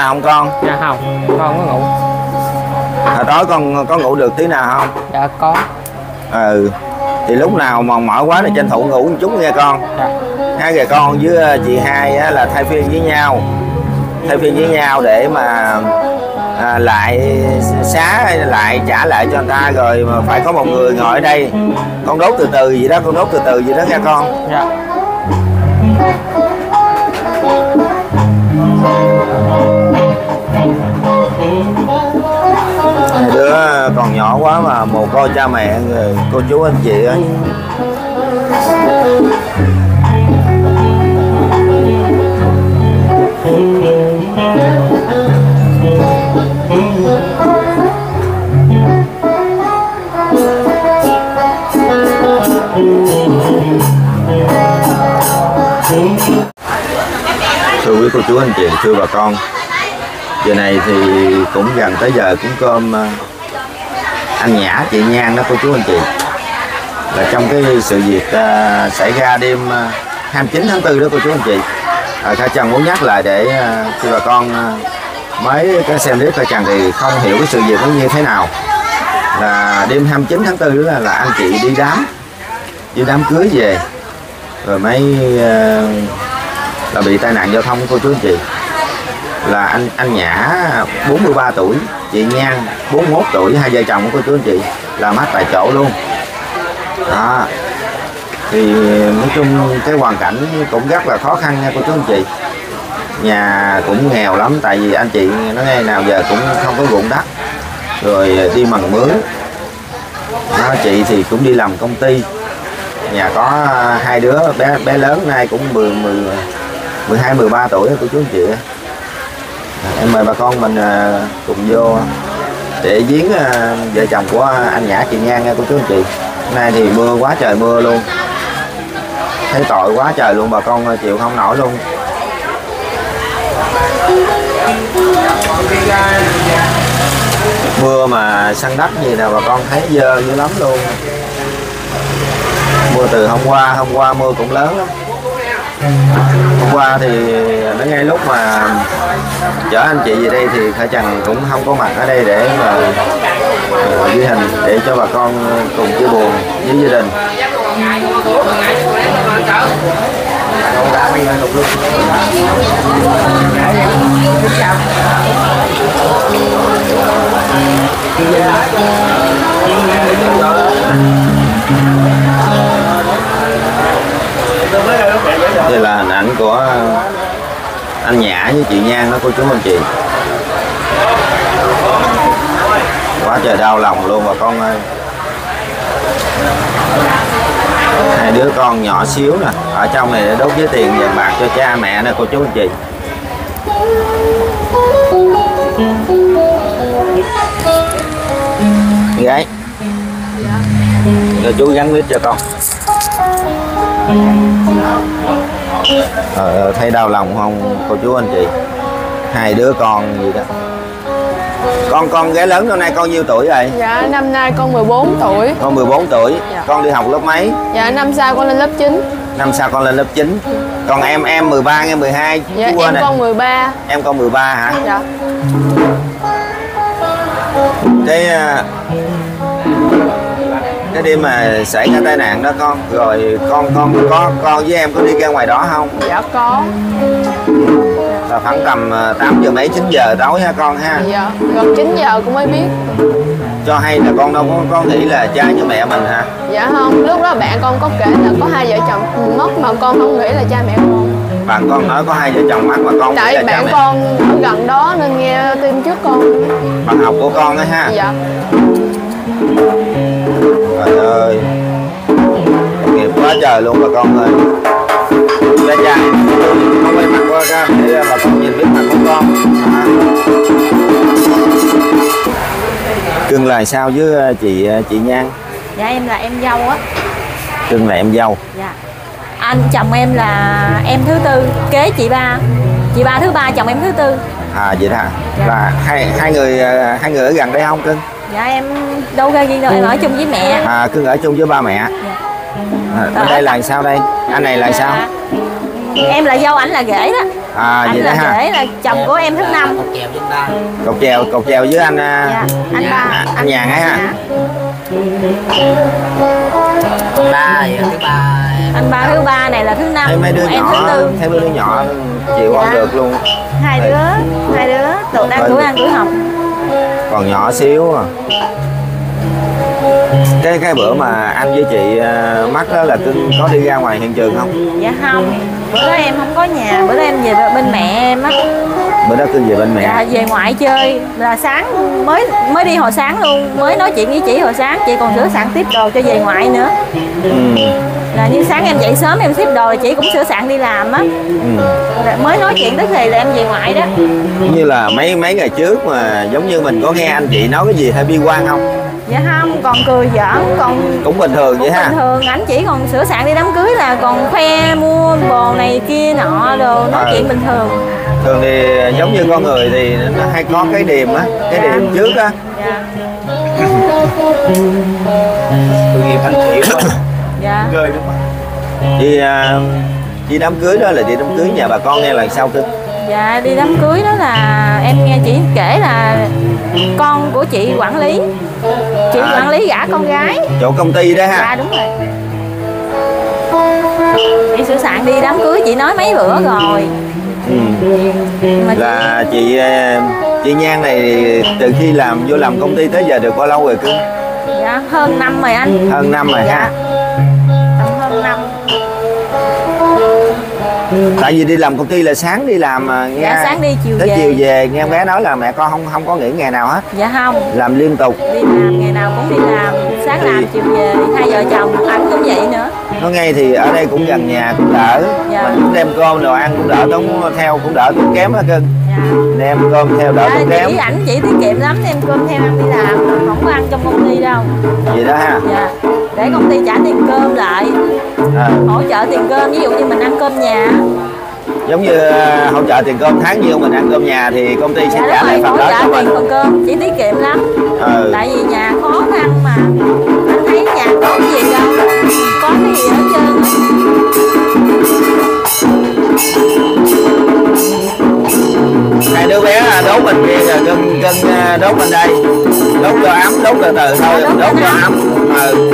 nào không con? Dạ không con có ngủ. Hồi tối con có ngủ được tí nào không? Dạ có. Ừ thì lúc nào mòn mỏi quá thì tranh thủ ngủ một chút nghe con. Dạ. Hai người con với ờ, chị hai á, là thay phiên với nhau. Thay phiên với nhau để mà à, lại xá lại trả lại cho người ta rồi mà phải có một người ngồi ở đây. Con đốt từ từ gì đó con đốt từ từ gì đó nghe con. Dạ đứa còn nhỏ quá mà mồ côi cha mẹ, người, cô chú, anh chị ấy thưa quý cô chú, anh chị, thưa bà con, giờ này thì cũng gần tới giờ cúng cơm à, anh nhã chị nhan đó cô chú anh chị. Là trong cái sự việc ờ, xảy ra đêm ờ, 29 tháng 4 đó cô chú anh chị. À, Kha Trần muốn nhắc lại để ờ, khi bà con ờ, mới cái xem clip Kha Trần thì không hiểu cái sự việc nó như thế nào. Là đêm 29 tháng 4 đó là, là anh chị đi đám đi đám cưới về. Rồi mới ờ, là bị tai nạn giao thông cô chú anh chị là anh anh Nhã 43 tuổi chị Nhan 41 tuổi hai vợ chồng của cô chú anh chị là hết tại chỗ luôn. Đó. Thì nói chung cái hoàn cảnh cũng rất là khó khăn nha cô chú anh chị. Nhà cũng nghèo lắm tại vì anh chị nó ngay nào giờ cũng không có ruộng đất rồi đi mần mướn. Đó, chị thì cũng đi làm công ty. Nhà có hai đứa bé bé lớn nay cũng 10 10 12 13 tuổi của cô chú anh chị em mời bà con mình à, cùng vô để viếng à, vợ chồng của anh Nhã, chị Nhan nha, cô chú anh chị. Hôm nay thì mưa quá trời mưa luôn. Thấy tội quá trời luôn, bà con à, chịu không nổi luôn. Mưa mà săn đất gì nè, bà con thấy dơ dữ lắm luôn. Mưa từ hôm qua hôm qua mưa cũng lớn lắm hôm qua thì nó ngay lúc mà chở anh chị về đây thì Khải Trần cũng không có mặt ở đây để mà ờ, ghi hình để cho bà con cùng chia buồn với gia đình đây là hình ảnh của anh Nhã với chị Nhan đó, cô chú anh chị. Quá trời đau lòng luôn bà con ơi. Hai đứa con nhỏ xíu nè, ở trong này để đốt với tiền vàng bạc cho cha mẹ nè, cô chú anh chị. Gái. Cho chú gắn nít cho con ờ, thấy đau lòng không cô chú anh chị hai đứa con gì đó con con gái lớn năm nay con nhiêu tuổi rồi Dạ, năm nay con 14 tuổi. con 14 tuổi Dạ. con đi học lớp mấy Dạ, năm sau con lên lớp 9. năm sau con lên lớp 9 còn em em 13 em 12 Dạ, em con 13. em con 13 hả Dạ. cái à, cái đêm mà xảy ra tai nạn đó con rồi con con có con với em có đi ra ngoài đó không Dạ có. là khoảng tầm à, 8 giờ mấy 9 giờ tối ha con ha Dạ, gần 9 giờ cũng mới biết. cho hay là con đâu có, có nghĩ là cha với mẹ mình hả Dạ không, lúc đó bạn con có kể là có hai vợ chồng mất mà con không nghĩ là cha mẹ con. bạn con nói có hai vợ chồng mất mà con nghĩ Tại cha bạn mẹ con ở gần đó nên nghe tin trước con. bạn học của con á ha Dạ. Ơi. Nghiệp quá trời luôn bà con ơi. Cha cha không quay mặt qua ra để bà con nhìn biết mặt của con. À. cưng là sao với ờ, chị ờ, chị nhan? Dạ em là em dâu á. Cưng là em dâu? Dạ. Anh chồng em là em thứ tư Kế chị ba. Chị ba thứ ba chồng em thứ tư. À vậy đó hả? Dạ. là hai hai người hai người ở gần đây không cưng Dạ em đâu ra riêng đâu Em ở chung với mẹ. À cưng ở chung với ba mẹ. Dạ. à, ở đây là sao đây? Anh này là sao? Dạ. Em là dâu ảnh là rể đó. À Ảnh vậy đó là ha. rể là chồng của em thứ năm. Cột chèo cột chèo với anh à, Dạ Anh ba. à, anh nhàn ấy ha. ba thứ ba Anh ba thứ ba này là thứ năm thấy mấy đứa Em thứ nhỏ tư. thấy mấy đứa nhỏ chịu không Dạ. được luôn. Hai đứa Hai đứa Tuổi đang tuổi ăn tuổi học còn nhỏ xíu à. cái cái bữa mà anh với chị à, mắc đó là cưng có đi ra ngoài hiện trường không? Dạ không. Bữa đó em không có nhà Bữa đó em về bên mẹ em á. Bữa đó cưng về bên mẹ. Dạ về ngoại chơi. Là sáng mới mới đi hồi sáng luôn. Mới nói chuyện với chị hồi sáng chị còn sửa soạn tiếp đồ cho về ngoại nữa. Ừ. là như sáng em dậy sớm em xếp đồ là chị cũng sửa soạn đi làm á. Ừ. Rồi mới nói chuyện tức thì là em về ngoại đó. Như là mấy mấy ngày trước mà giống như mình có nghe anh chị nói cái gì hơi bi quan không? Dạ không còn cười giỡn còn cũng bình thường vậy cũng ha. bình thường. Ảnh chỉ còn sửa soạn đi đám cưới là còn khoe mua bồ này kia nọ đồ nói Ờ. chuyện bình thường. Thường thì giống như con người thì nó hay có cái điềm á cái Dạ. điềm trước á. Dạ. Tôi nghiệp anh thiệu quá dạ. Rơi nước mắt đi à, đi đám cưới đó là đi đám cưới nhà bà con nghe lần sau cưng dạ đi đám cưới đó là em nghe chị kể là con của chị quản lý. Chị À. quản lý gả con gái. Chỗ công ty đó dạ ha đúng rồi. Chị sửa soạn đi đám cưới chị nói mấy bữa rồi. Ừ. mà chị, là chị à, chị Nhan này từ khi làm vô làm công ty tới giờ được bao lâu rồi cưng dạ hơn năm rồi anh. Hơn năm rồi dạ. ha năm tại vì đi làm công ty là sáng đi làm mà nghe dạ sáng đi chiều tới về chiều về. nghe bé nói là mẹ con không không có nghỉ ngày nào hết. Dạ không. Làm liên tục. Đi làm ngày nào cũng đi làm. Sáng làm chiều về hai vợ chồng ảnh cũng vậy nữa. Nó ngay thì ở đây cũng gần nhà cũng đỡ. Dạ. mình cũng đem cơm đồ ăn cũng đỡ tốn theo cũng đỡ tốn kém hết cưng dạ. Đem cơm theo đỡ dạ, tốn kém. ảnh chị tiết kiệm lắm đem cơm theo ăn đi làm không có ăn trong công ty đâu. Vậy đó ha. Dạ để công ty trả tiền cơm lại. À, hỗ trợ tiền cơm ví dụ như mình ăn cơm nhà. Giống như à, hỗ trợ tiền cơm tháng nhiêu mình ăn cơm nhà thì công ty sẽ dạ trả lại phần đó cho mình. tiền phần cơm chỉ tiết kiệm lắm. Ừ. tại vì nhà khó khăn mà. Anh thấy nhà có gì đâu có cái gì hết trơn hai đứa bé à, đốt bên kia cưng à, đốt bên đây. Đốt cho ấm đốt từ từ thôi Đốt đốt cho cho ấm ấm ừ.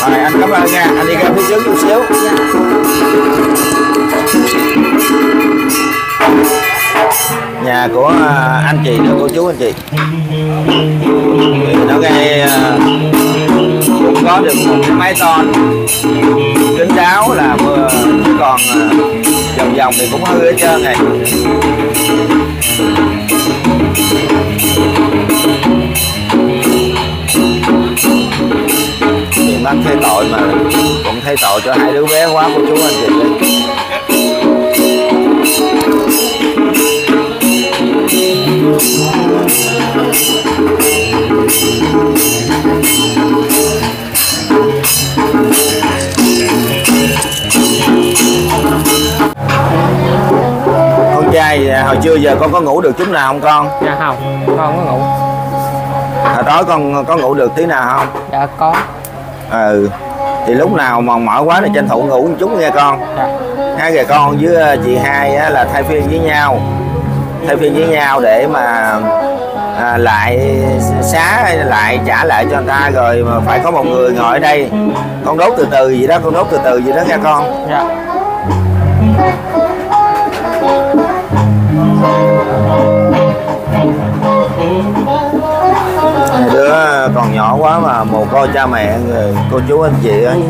rồi, anh cảm ơn nha. Anh đi ra phía trước chút xíu. Nhà của à, anh chị nữa, cô chú anh chị. Nó gây à, cũng có được một cái máy tôn kính đáo là vừa còn à, vòng vòng thì cũng hư hết trơn này thì bác thấy tội mà. Cũng thấy tội cho hai đứa bé quá, cô chú anh chị ơi. Giờ con có ngủ được chút nào không con? Dạ không con có ngủ. Hồi tối con có ngủ được tí nào không? Dạ có. Ừ thì lúc nào mà mỏi quá thì tranh thủ ngủ một chút nghe con. Dạ. Hai người con với ờ, chị hai á, là thay phiên với nhau. Thay phiên với nhau để mà à, lại xá lại trả lại cho người ta rồi mà phải có một người ngồi ở đây. Con đốt từ từ gì đó con đốt từ từ gì đó nghe con. Dạ hai đứa còn nhỏ quá mà, mồ côi cha mẹ rồi cô chú, anh chị ấy.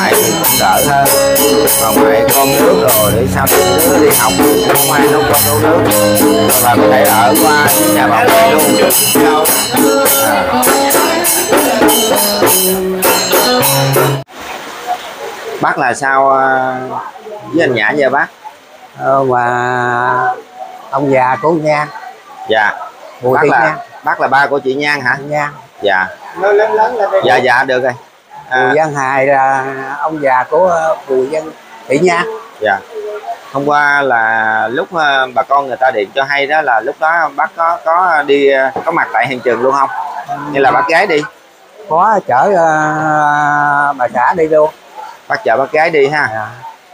Ngoại cũng đỡ hơn bà ngoại con nước rồi để sao tụi đứa đi học không ai nấu con nấu nước. Và có thể ở qua nhà bà ngoại luôn à. bác là sao ờ, với anh nhã vậy bác? Ờ, mà ông già của nha. Dạ. Bùi bác là Nhan. bác là ba của chị Nhan hả? Nha. Dạ. Lớn lớn là dạ dạ được rồi à, Bùi Văn Hài là ông già của Bùi Văn Thị Nha. Dạ. Hôm qua là lúc ờ, bà con người ta điện cho hay đó là lúc đó bác có có đi ờ, có mặt tại hiện trường luôn không? Hay là bác gái đi? Có chở ờ, bà xã đi luôn. Bác chở bác gái đi ha. Dạ.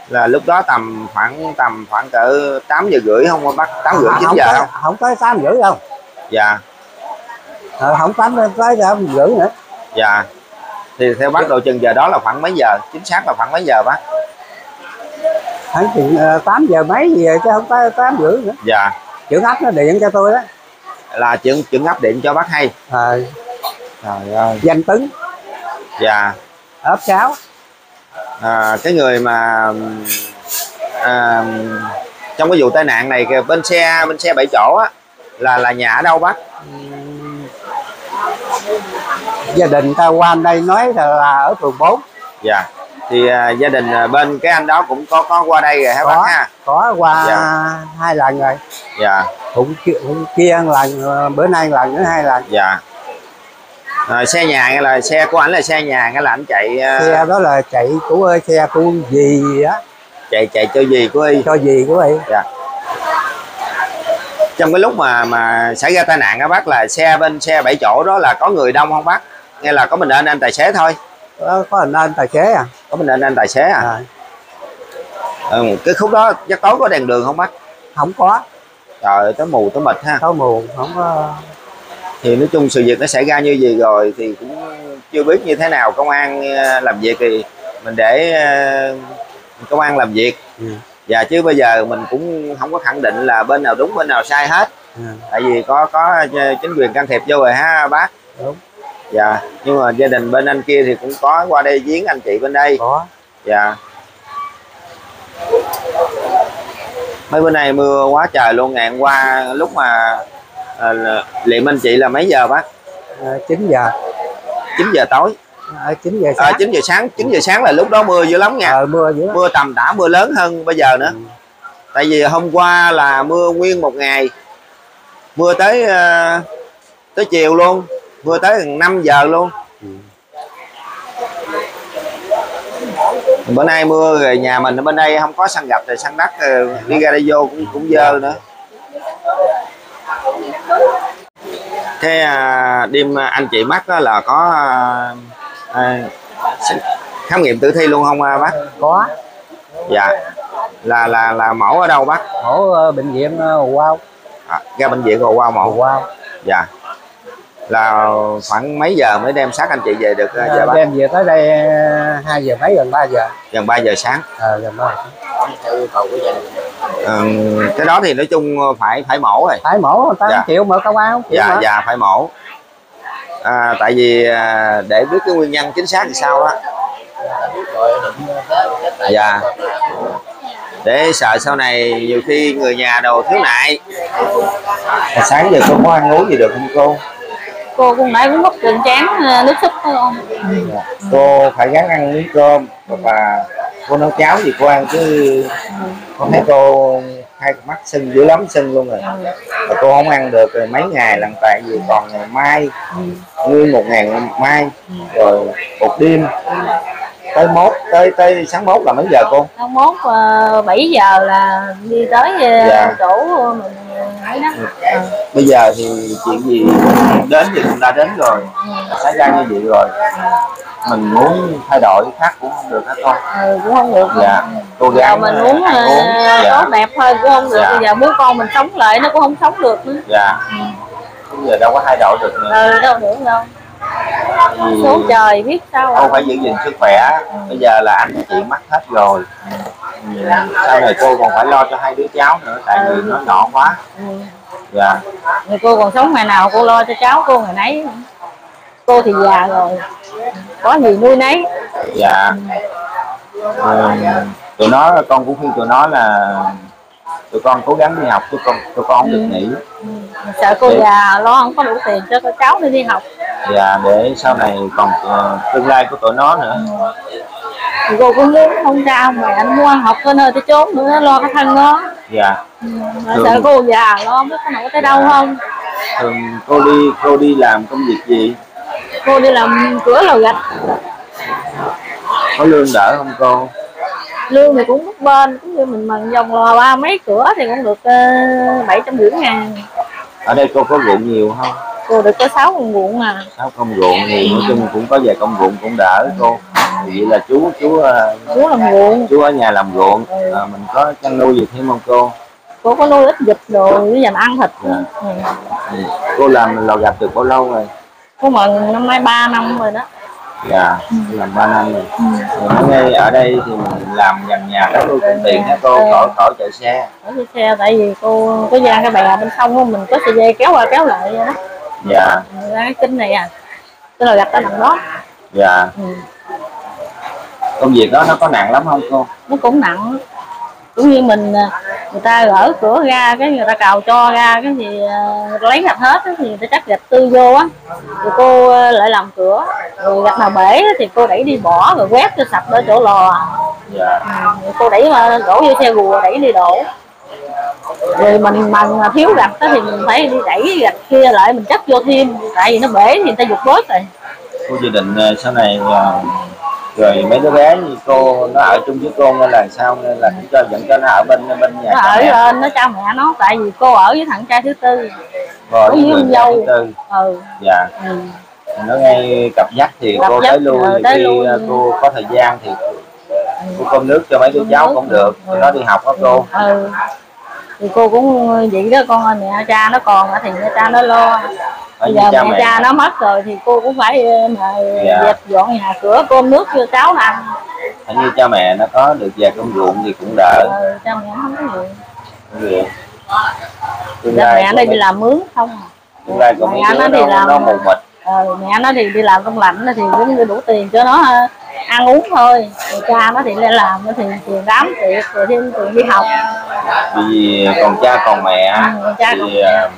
là lúc đó tầm khoảng tầm khoảng cỡ 8 giờ rưỡi không bác? Tám rưỡi chín không giờ tới, không? không tới tám rưỡi đâu. Dạ. Ờ, không tám tới tám rưỡi nữa. Dạ thì theo bác độ chừng giờ đó là khoảng mấy giờ? Chính xác là khoảng mấy giờ bác? Khoảng chừng ờ, tám giờ mấy gì rồi chứ không tới tám rưỡi nữa. Dạ. Trưởng ấp nó điện cho tôi đó. Là trưởng trưởng ấp điện cho bác hay. Ờ, trời ơi. Danh tấn dạ. Ấp sáu à, cái người mà à, trong cái vụ tai nạn này bên xe bên xe bảy chỗ á là là nhà ở đâu bác gia đình ta qua đây nói là, ở phường 4 dạ. Thì à, gia đình à, bên cái anh đó cũng có có qua đây rồi hả có bác ha? có qua Dạ. hai lần rồi. Dạ. Cũng kia, cũng kia một lần bữa nay lần nữa hai lần. Dạ. À, xe nhà nghe là xe của ảnh là xe nhà nghe là ảnh chạy à, xe đó là chạy của xe của gì á. Chạy chạy cho gì của y. Cho gì của vậy dạ. Trong cái lúc mà mà xảy ra tai nạn á bác là xe bên xe bảy chỗ đó là có người đông không bác nghe là có mình anh anh tài xế thôi. Có, có anh anh tài xế à, có mình anh anh tài xế à, à. Ừ, cái khúc đó chắc tối có đèn đường không bác? Không có. Trời ơi, tới mù tới mịt ha. Có mù không có. Thì nói chung sự việc nó xảy ra như gì rồi thì cũng chưa biết như thế nào. Công an ờ, làm việc thì mình để ờ, công an làm việc. Ừ. và chứ bây giờ mình cũng không có khẳng định là bên nào đúng bên nào sai hết. À, tại vì có có chính quyền can thiệp vô rồi ha bác. Đúng dạ nhưng mà gia đình bên anh kia thì cũng có qua đây viếng anh chị bên đây. Có. Dạ. Mấy bữa nay mưa quá trời luôn ngày hôm qua lúc mà à, liệm anh chị là mấy giờ bác? À, 9 giờ. 9 giờ tối. À, 9 giờ à, sáng. 9 giờ sáng 9 giờ sáng là lúc đó mưa dữ lắm nha. Ờ, mưa dữ lắm. mưa tầm tã mưa lớn hơn bây giờ nữa. Ừ. tại vì hôm qua là mưa nguyên một ngày. Mưa tới ờ, tới chiều luôn mưa tới gần 5 giờ luôn. Ừ. bữa nay mưa rồi nhà mình ở bên đây không có săn gạch rồi săn đất đi ra đây vô cũng cũng dơ nữa. Cái à, đêm anh chị mắc đó là có à, à, khám nghiệm tử thi luôn không à, bác có. Dạ. Là là là mẫu ở đâu bác ở ờ, bệnh viện ờ, Hồ Quao à, ra bệnh viện Hồ mẫu. Quao dạ là khoảng mấy giờ mới đem xác anh chị về được à, bác đem về tới đây ờ, hai giờ mấy gần 3 giờ. Gần 3 giờ sáng. Ờ gần ba Ờ, cái đó thì nói chung phải phải mổ rồi. Phải mổ ta Dạ. không chịu mở công an không dạ mở. dạ phải mổ. À, tại vì à, để biết cái nguyên nhân chính xác thì sao đó. Dạ. Để sợ sau này nhiều khi người nhà đồ thiếu nại. À, sáng giờ cô có ăn uống gì được không cô cô cũng nãy cũng mất trường chán ờ, nước súp phải không? Cô phải gắng ăn miếng cơm và cô nấu cháo gì cô ăn chứ con thấy cô hai con mắt sưng dữ lắm sưng luôn rồi. Và cô không ăn được rồi mấy ngày lần tại vì còn ngày mai nguyên một ngày mai rồi một đêm. Tới mốt tới tới sáng mốt là mấy giờ cô? Tháng mốt uh, 7 giờ là đi tới ờ, Dạ. chỗ mình ấy đó. Ờ. bây giờ thì chuyện gì đến thì cũng đã đến rồi. Xảy ra như vậy rồi. Mình muốn thay đổi khác cũng không được hết con ừ, cũng không được. Dạ. Cô giờ gắng mình muốn ăn ờ, uống dạ. tốt đẹp thôi cũng không được. Dạ. bây giờ muốn con mình sống lại nó cũng không sống được nữa. Dạ. Bây giờ đâu có thay đổi được nữa. Ừ đâu được đâu Vì số trời biết sao cô phải giữ gìn sức khỏe. Bây giờ là anh chị mắc hết rồi. Sau này cô còn phải lo cho hai đứa cháu nữa tại vì nó nhỏ quá. Ừ. dạ. Rồi cô còn sống ngày nào cô lo cho cháu cô ngày nấy. Cô thì già rồi. Có gì nuôi nấy. Dạ. Ừ, tụi nó con cũng khuyên tụi nó là tụi con cố gắng đi học chứ con tụi con không được nghỉ. Sợ cô Để- già lo không có đủ tiền cho con cháu đi đi học và để sau này còn ờ, tương lai của tụi nó nữa. Cô cũng muốn không sao mà anh mua ăn học tới nơi tới chốn nữa lo cái thân nó dạ. Mà sợ cô già lo biết có nổi tới đâu không? Thường cô đi cô đi làm công việc gì? Cô đi làm cửa lò gạch. Có lương đỡ không cô? Lương thì cũng bấp bên cũng như mình mần vòng lò ba mấy cửa thì cũng được bảy trăm rưỡi ngàn. Ở đây cô có ruộng nhiều không cô được có sáu con ruộng à sáu công ruộng thì nói chung cũng có vài công ruộng cũng đỡ cô. Vậy là chú chú ờ, chú làm ruộng. chú ở nhà làm ruộng. Ờ, mình có chăn nuôi gì thêm không cô? Cô có nuôi ít vịt đồ để dành ăn thịt. Dạ. ừ. Ừ. cô làm lò gặp được bao lâu rồi? Cô mần năm nay 3 năm rồi đó. Dạ làm ba năm rồi. Rồi nói ngay ở đây thì mình làm gần nhà đó nuôi cũng tiện á cô khỏi khỏi chạy xe. Ở trên xe tại vì cô có ra cái bè bên sông á, mình có sợi dây kéo qua kéo lại vậy đó dạ. Cái kinh này à. Cái lò gạch nó nằm đó. Dạ. Ừ. công việc đó nó có nặng lắm không cô? Nó cũng nặng. Cũng như mình à, người ta gỡ cửa ra cái người ta cào cho ra cái thì à, lấy gạch hết thì người ta chắc gạch tư vô á. Rồi cô à, lại làm cửa. Rồi gạch nào bể thì cô đẩy đi bỏ rồi quét cho sạch ở chỗ lò dạ. Ừ, cô đẩy mà đổ vô xe rùa đẩy đi đổ rồi mình mà thiếu gạch á thì mình phải đi đẩy gạch kia lại mình chất vô thêm. Tại vì nó bể thì người ta dục bớt rồi. Cô dự định ờ, sau này ờ, rồi mấy đứa bé như cô nó ở chung với cô nên là sao? Nên là cũng cho dẫn cho nó ở bên bên nhà nó ở lên nó cha mẹ nó tại vì cô ở với thằng trai thứ tư. Rồi con nhà dâu. tư. ừ, dạ. Ừ. nó ngay cặp dắt thì Cặp cô dắt, tới lui ờ, nhiều tới khi lui. ờ, cô có thời gian thì cô cơm nước cho mấy đứa cháu cũng được. Tụi nó đi học đó cô? Ừ thì cô cũng vậy đó con ơi, mẹ cha nó còn thì mẹ cha nó lo. Ở bây giờ cha mẹ mẹ cha nó mất rồi thì cô cũng phải ờ, mà Dạ. dẹp dọn nhà cửa cơm nước cho cháu nó ăn. Ở như cha mẹ nó có được vài công ruộng thì cũng đỡ. Ừ, cha mẹ nó không có tương cha lai mẹ của đây đi làm mướn không à. tương lai của mấy mẹ nó đi nó, làm nó mù mịt. ờ, mẹ nó thì đi làm trong lạnh thì cũng đủ tiền cho nó ờ, ăn uống thôi. Rồi cha nó thì lên làm thì tiền đám tiệc rồi thêm tiền đi học. Vì còn cha còn mẹ Ừ, còn cha còn thì ờ,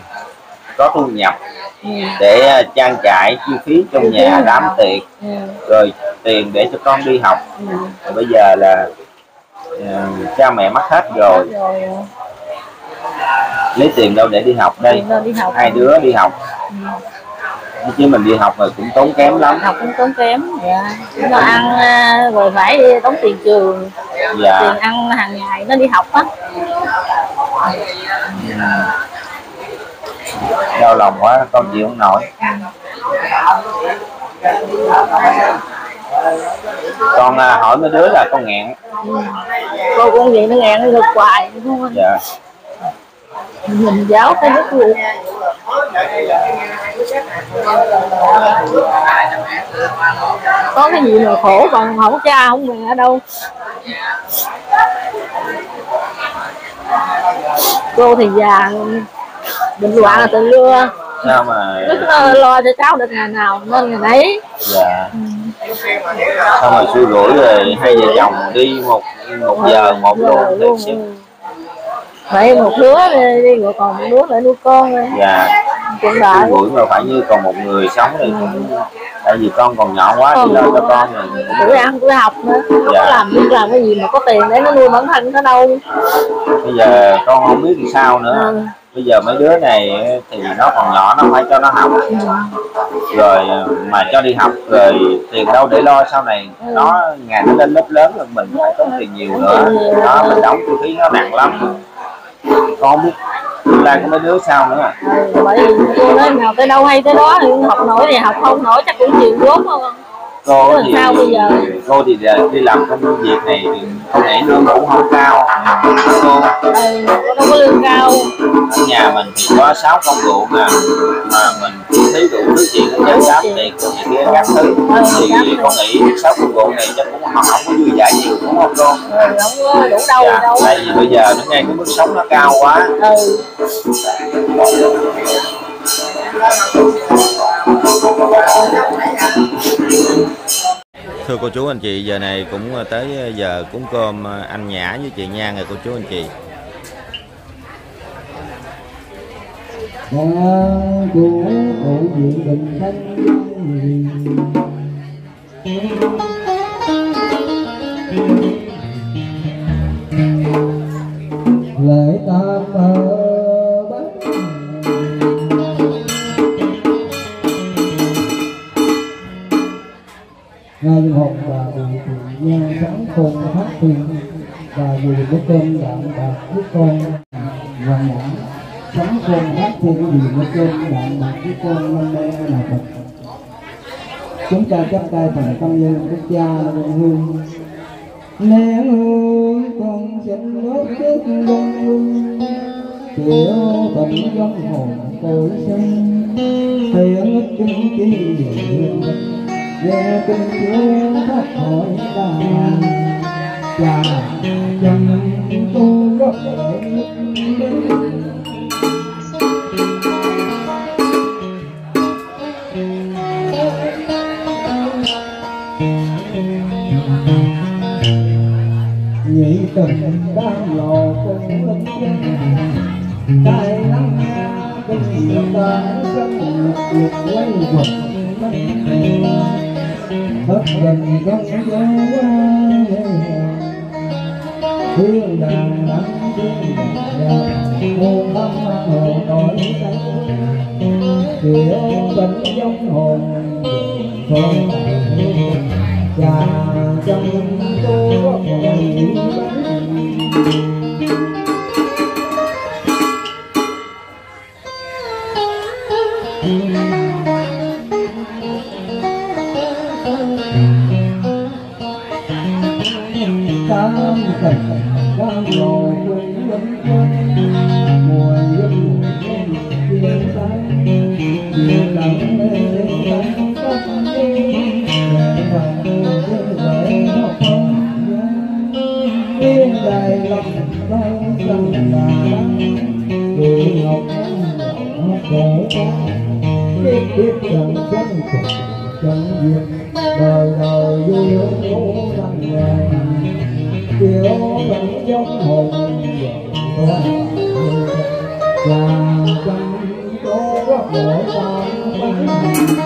có thu nhập ừ. để ờ, trang trải chi phí trong Chi nhà đám nhà. tiệc Ừ. rồi tiền để cho con đi học. Ừ. rồi bây giờ là ờ, cha mẹ mất hết rồi. rồi. Lấy tiền đâu để đi học đây? Đi học. Hai đứa đi học chứ mình đi học rồi cũng tốn kém lắm. Học cũng tốn kém dạ. Nó ăn ờ, rồi phải đóng tiền trường. Dạ. Tiền ăn hàng ngày nó đi học á. Đau lòng quá con chịu không nổi con à, hỏi mấy đứa là con nghẹn. Cô cũng vậy nó ngàn nó được hoài thôi dạ. Mình giáo cái nước luôn có cái gì mà khổ bằng không có cha không mẹ đâu? Cô thì già bệnh hoạn là từ lưa sao mà rất lo, cho cháu được ngày nào nên ngày đấy dạ. Sao mà xui rủi rồi hai vợ chồng đi một một giờ một Giờ luôn vậy một đứa đi, rồi còn một đứa lại nuôi con rồi. Dạ. Xui đại rủi mà phải như còn một người sống thì cũng tại vì con còn nhỏ quá đi lo cho cũng- con rồi tuổi ăn tuổi học nữa. Không Dạ. có làm biết làm cái gì mà có tiền để nó nuôi bản thân nó đâu. Bây giờ con không biết làm sao nữa. Ừ. bây giờ mấy đứa này thì nó còn nhỏ nó phải cho nó học. Rồi mà cho đi học rồi tiền đâu để lo sau này. Nó ngày nó lên lớp lớn rồi mình phải tốn tiền nhiều nữa. đó mình đóng chi phí nó nặng lắm con biết là con mấy đứa sao nữa à? Ừ, bởi vì cô nói nào tới đâu hay tới đó thì học nổi thì học không nổi chắc cũng chịu vốn thôi cô thì sao bây giờ? cô thì đi làm công việc này thì con nghĩ lương cũng không cao. Cô ừ, cô đâu có lương cao. Ở nhà mình thì có sáu con ruộng mà mà mình phí đủ thứ chuyện chơi đám tiền của những cái các thứ. Thì con nghĩ sáu con ruộng này chắc cũng họ không có vui vẻ nhiều đúng không cô? Ừ, không có đủ đâu dạ, đâu. tại vì bây giờ nó nghe cái mức sống nó cao quá. Ừ thưa cô chú anh chị, giờ này cũng ờ, tới ờ, giờ cúng cơm ờ, anh nhã với chị nhan rồi cô chú anh chị. Cha chủ cụ diện bình thanh bạc với con hoàn nhãn sống con hát thiên gì nó trên đạn bạc với con năm nay là Phật chúng ta chắp tay thành tâm nhân đức cha là đồng hương nén hương con xin đốt trước đông hương tiểu tận giống hồn tôi sinh thiện ích kinh chi dường nghe kinh chúa thoát khỏi ta cha chân tu rất nhị tình đang lò cùng linh chân tay lắng nghe kinh ta sân lực lực quay vật hết gần con dấu thương đàn nắng thương đàn hồn tâm hồ nổi kiểu bệnh giống hồn con cha trong tôi có ngày yên lòng đau đâu bà là cười ngọc nhỏ quá, biết biết chẳng chân cùng chẳng duyên đời đời vui hướng cố răng vàng kiểu vẫn giống hồn và chân có rất mở tan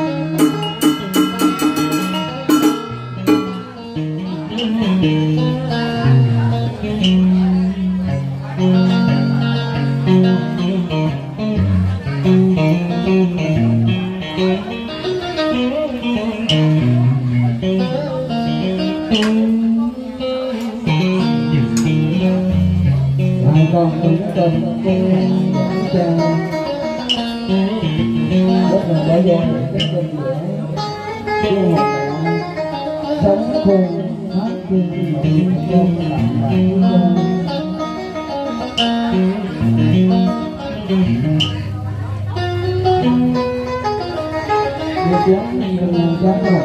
Một tiếng mình đừng chán rồi,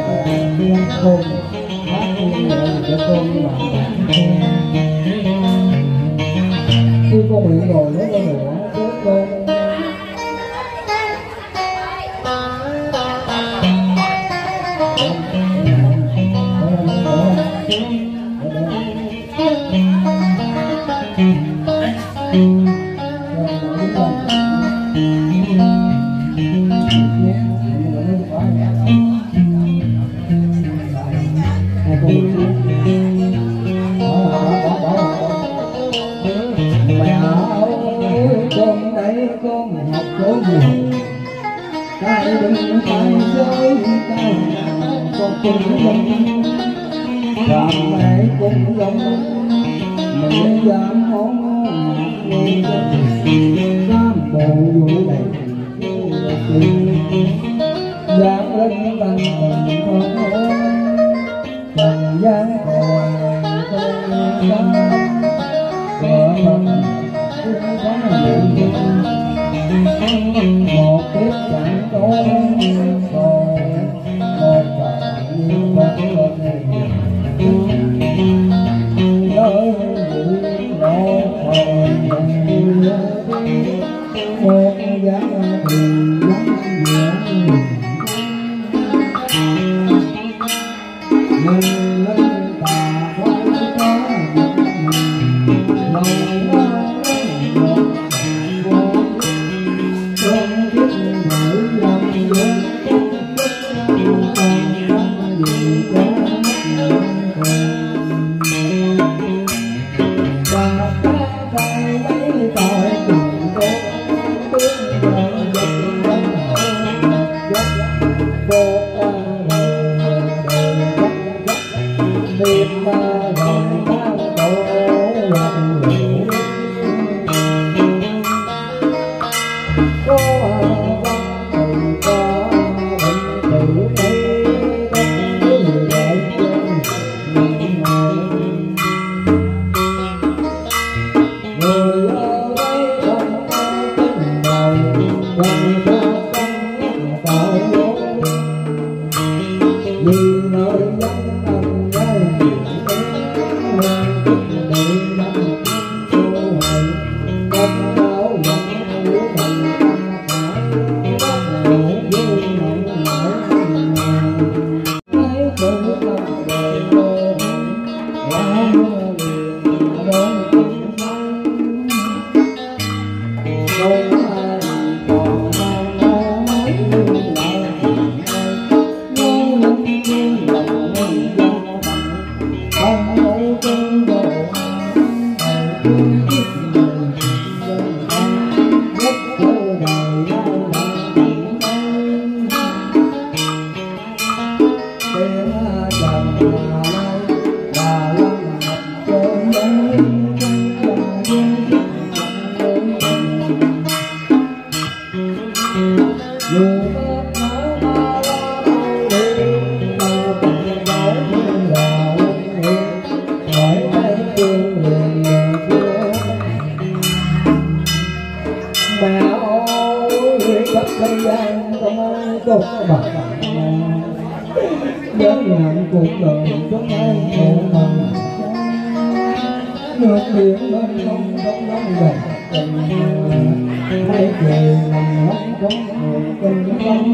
đi ăn cơm, hát đi. nam bộ vũ đầy dáng lên những văn mình con trần gian còn tôi đã vợ mình cũng quá lượng một kiếp chẳng đôi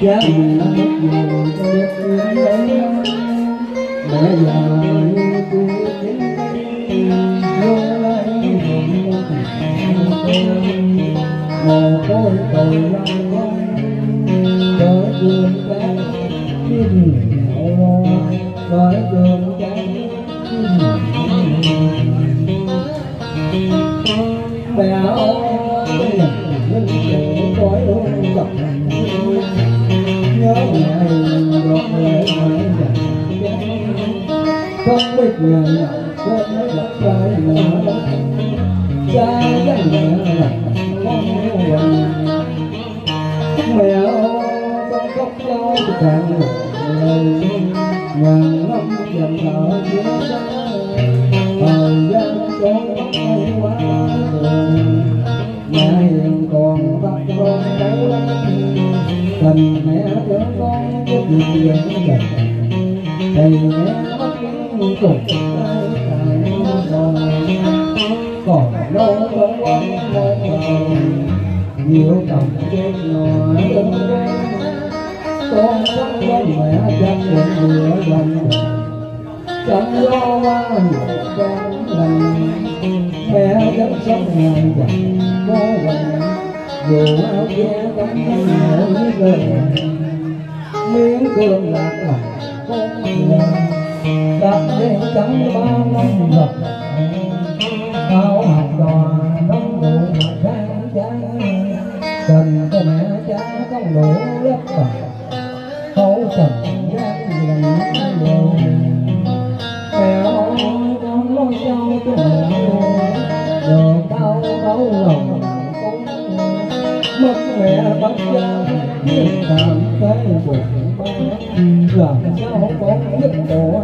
cha mẹ một người cho lấy mẹ già như tuổi lo lắng hồn một cõi tội lo con cõi cơm trắng biết người lo cõi cơm trắng mẹ ơi cõi luôn gặp không biết ngày nào con mới gặp trai nữa cha dân mẹ là con quỳnh mẹ con khóc cho càng lời ngàn năm dần ở dưới nhiều cầm chết nói đừng con sống với mẹ chắc vẫn vừa gần chẳng lo qua nhiều con lần mẹ vẫn sống ngày dặn có gần dù áo che tấm mỗi gần miếng cơm lạc lòng con lần đặt lên trắng ba năm ngập áo học đò nóng đủ mặt khang trang cần có mẹ cha không đủ lớp tầng khẩu trần gian lần nhiều. Mẹ ơi, con lo sao cho mẹ được đau đau lòng con mất mẹ bắt cha biết làm cái buồn ba làm sao có biết đồ.